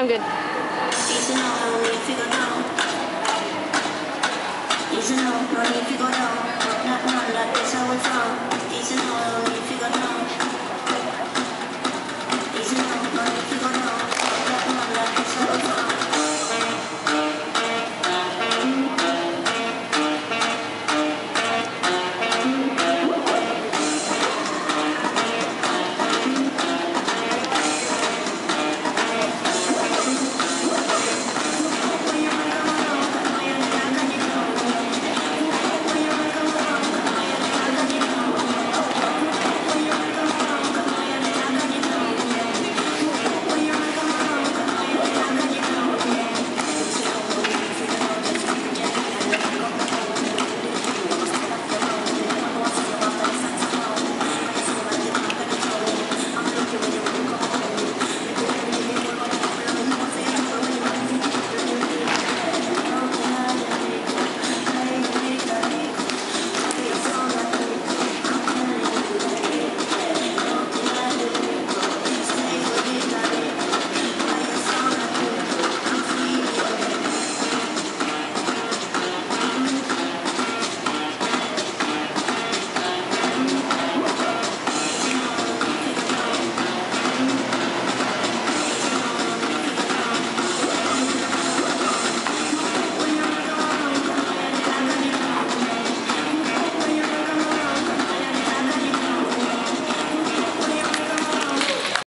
I'm good.